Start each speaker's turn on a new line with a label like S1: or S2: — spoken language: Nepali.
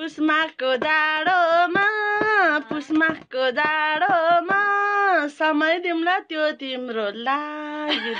S1: पुसमाको जाडोमा पुसमाको जाडोमा समय दिउँला त्यो तिम्रो लागि।